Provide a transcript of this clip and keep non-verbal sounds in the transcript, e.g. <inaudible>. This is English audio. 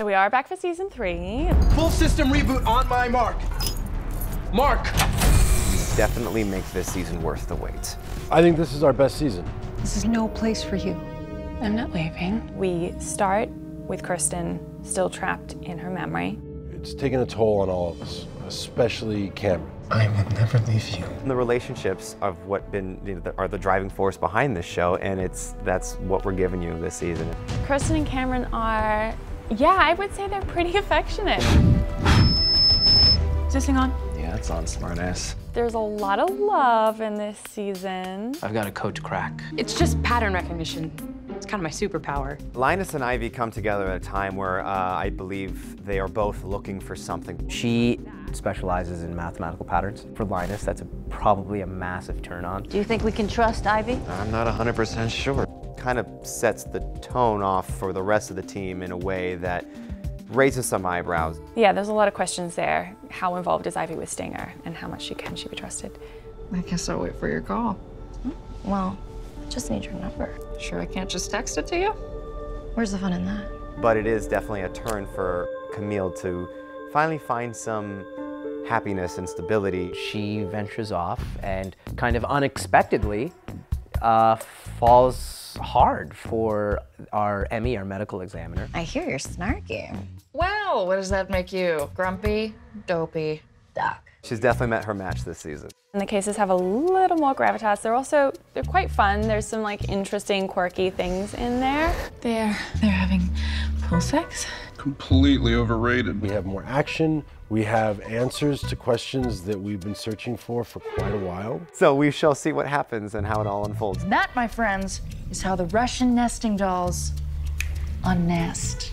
So we are back for season three. Full system reboot on my mark. Mark. We definitely make this season worth the wait. I think this is our best season. This is no place for you. I'm not leaving. We start with Kirsten still trapped in her memory. It's taken a toll on all of us, especially Cameron. I will never leave you. The relationships of what been you know, are the driving force behind this show, and it's that's what we're giving you this season. Kirsten and Cameron are, yeah, I would say they're pretty <laughs> affectionate. Is this thing on? Yeah, it's on smartass. There's a lot of love in this season. I've got a code to crack. It's just pattern recognition. It's kind of my superpower. Linus and Ivy come together at a time where uh, I believe they are both looking for something. She specializes in mathematical patterns. For Linus, that's a, probably a massive turn on. Do you think we can trust Ivy? I'm not 100% sure. Kind of sets the tone off for the rest of the team in a way that raises some eyebrows. Yeah, there's a lot of questions there. How involved is Ivy with Stinger, and how much she can she be trusted? I guess I'll wait for your call. Hmm. Well, I just need your number. Sure, I can't just text it to you? Where's the fun in that? But it is definitely a turn for Camille to finally find some happiness and stability. She ventures off and kind of unexpectedly uh, falls hard for our ME, our medical examiner. I hear you're snarky. Well, what does that make you? Grumpy? Dopey? duck. She's definitely met her match this season. And the cases have a little more gravitas. They're also, they're quite fun. There's some like interesting, quirky things in there. They're, they're having full sex? Completely overrated. We have more action. We have answers to questions that we've been searching for for quite a while. So we shall see what happens and how it all unfolds. That, my friends, is how the Russian nesting dolls unnest.